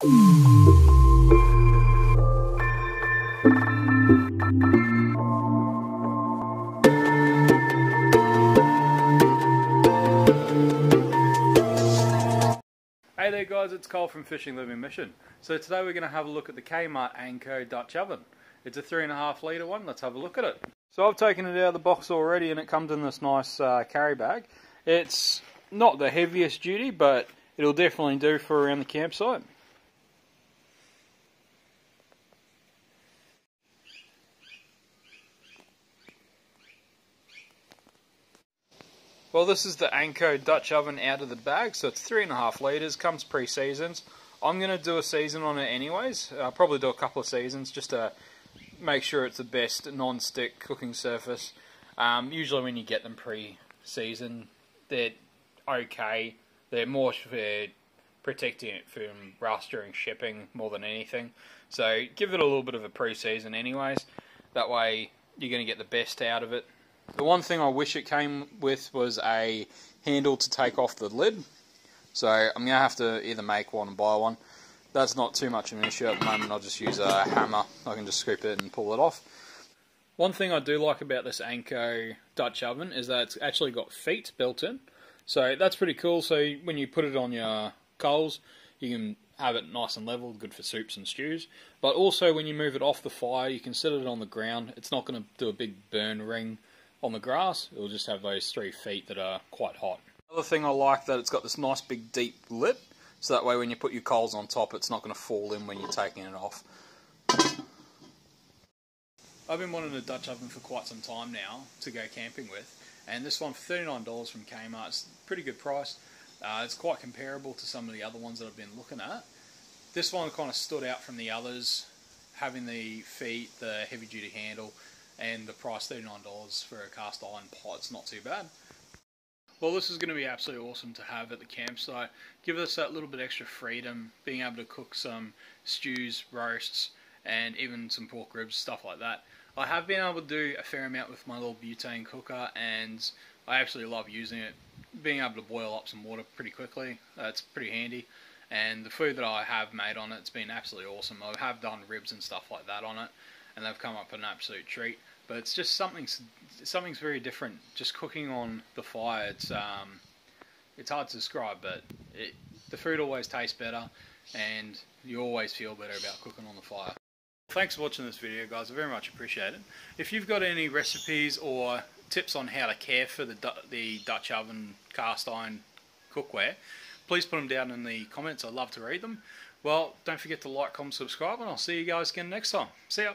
Hey there guys, it's Cole from Fishing Living Mission. So today we're going to have a look at the Kmart Anko Dutch Oven. It's a three and a half litre one, let's have a look at it. So I've taken it out of the box already and it comes in this nice uh, carry bag. It's not the heaviest duty, but it'll definitely do for around the campsite. Well, this is the Anko Dutch oven out of the bag, so it's three and a half litres, comes pre-seasons. I'm going to do a season on it anyways. I'll probably do a couple of seasons just to make sure it's the best non-stick cooking surface. Um, usually when you get them pre-season, they're okay. They're more for protecting it from rust during shipping more than anything. So give it a little bit of a pre-season anyways. That way you're going to get the best out of it. The one thing I wish it came with was a handle to take off the lid. So I'm going to have to either make one and buy one. That's not too much of an issue at the moment. I'll just use a hammer. I can just scoop it and pull it off. One thing I do like about this Anko Dutch oven is that it's actually got feet built in. So that's pretty cool. So when you put it on your coals, you can have it nice and level, good for soups and stews. But also when you move it off the fire, you can set it on the ground. It's not going to do a big burn ring on the grass, it'll just have those three feet that are quite hot. Another thing I like that it's got this nice big deep lip, so that way when you put your coals on top, it's not going to fall in when you're taking it off. I've been wanting a Dutch oven for quite some time now to go camping with, and this one for $39 from Kmart, it's a pretty good price. Uh, it's quite comparable to some of the other ones that I've been looking at. This one kind of stood out from the others, having the feet, the heavy duty handle, and the price $39 for a cast iron pot's not too bad. Well, this is going to be absolutely awesome to have at the campsite. Give us that little bit extra freedom, being able to cook some stews, roasts, and even some pork ribs, stuff like that. I have been able to do a fair amount with my little butane cooker, and I absolutely love using it. Being able to boil up some water pretty quickly, that's pretty handy. And the food that I have made on it, it's been absolutely awesome. I have done ribs and stuff like that on it, and they've come up an absolute treat but it's just something something's very different. Just cooking on the fire, it's um, it's hard to describe, but it, the food always tastes better, and you always feel better about cooking on the fire. Thanks for watching this video, guys. I very much appreciate it. If you've got any recipes or tips on how to care for the the Dutch oven cast iron cookware, please put them down in the comments. I'd love to read them. Well, don't forget to like, comment, subscribe, and I'll see you guys again next time. See ya.